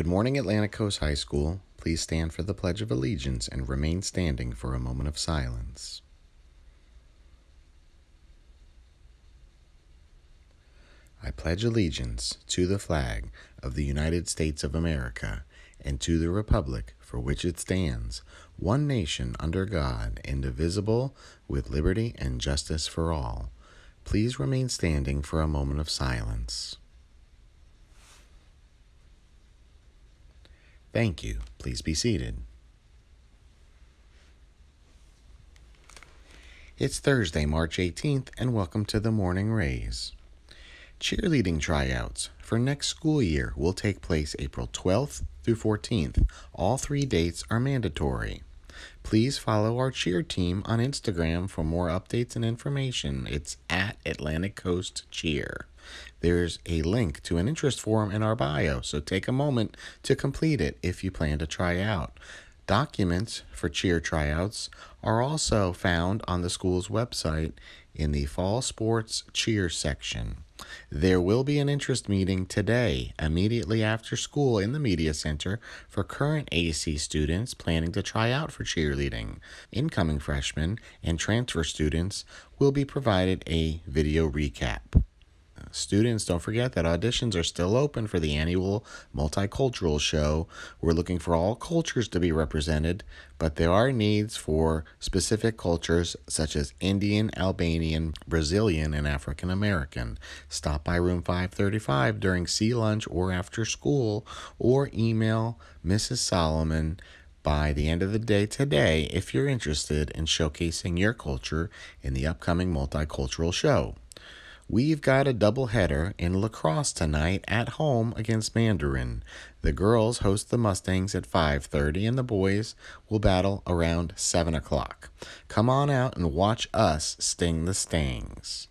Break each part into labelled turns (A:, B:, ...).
A: Good morning, Atlantic Coast High School. Please stand for the Pledge of Allegiance and remain standing for a moment of silence. I pledge allegiance to the flag of the United States of America and to the Republic for which it stands, one nation under God, indivisible, with liberty and justice for all. Please remain standing for a moment of silence. Thank you. Please be seated. It's Thursday, March 18th, and welcome to the Morning Rays. Cheerleading tryouts for next school year will take place April 12th through 14th. All three dates are mandatory. Please follow our cheer team on Instagram for more updates and information. It's at Atlantic Coast Cheer. There's a link to an interest form in our bio, so take a moment to complete it if you plan to try out. Documents for cheer tryouts are also found on the school's website in the Fall Sports Cheer section. There will be an interest meeting today, immediately after school, in the Media Center for current AC students planning to try out for cheerleading. Incoming freshmen and transfer students will be provided a video recap. Students, don't forget that auditions are still open for the annual multicultural show. We're looking for all cultures to be represented, but there are needs for specific cultures such as Indian, Albanian, Brazilian, and African American. Stop by room 535 during sea lunch or after school, or email Mrs. Solomon by the end of the day today if you're interested in showcasing your culture in the upcoming multicultural show. We've got a doubleheader in lacrosse tonight at home against Mandarin. The girls host the Mustangs at 5:30 and the boys will battle around 7 o'clock. Come on out and watch us sting the Stangs.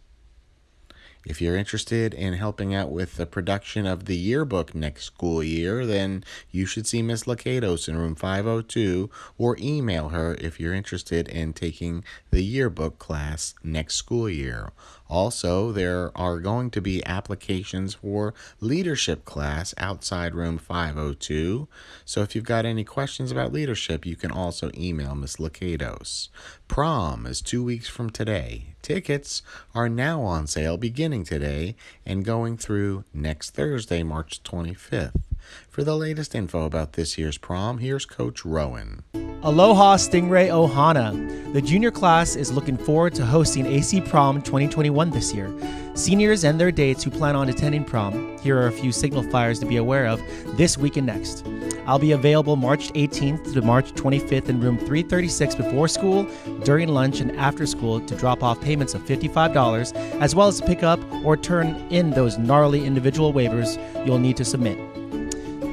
A: If you're interested in helping out with the production of the yearbook next school year, then you should see Miss Lacados in room 502 or email her if you're interested in taking the yearbook class next school year. Also, there are going to be applications for leadership class outside room 502. So if you've got any questions about leadership, you can also email Miss Lacados. Prom is two weeks from today. Tickets are now on sale beginning today and going through next Thursday, March 25th. For the latest info about this year's prom, here's Coach Rowan.
B: Aloha Stingray Ohana. The junior class is looking forward to hosting AC Prom 2021 this year. Seniors and their dates who plan on attending prom, here are a few signal fires to be aware of this week and next. I'll be available March 18th to March 25th in room 336 before school, during lunch, and after school to drop off payments of $55, as well as pick up or turn in those gnarly individual waivers you'll need to submit.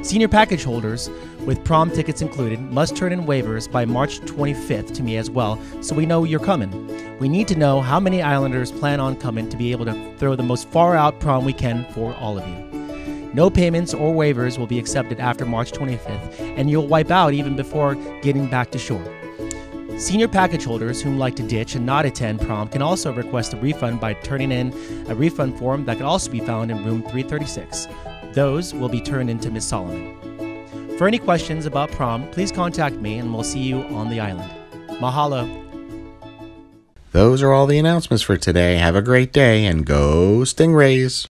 B: Senior package holders with prom tickets included must turn in waivers by March 25th to me as well, so we know you're coming. We need to know how many Islanders plan on coming to be able to throw the most far out prom we can for all of you. No payments or waivers will be accepted after March 25th, and you'll wipe out even before getting back to shore. Senior package holders whom like to ditch and not attend prom can also request a refund by turning in a refund form that can also be found in room 336. Those will be turned into Miss Solomon. For any questions about prom, please contact me and we'll see you on the island. Mahalo.
A: Those are all the announcements for today. Have a great day and go Stingrays!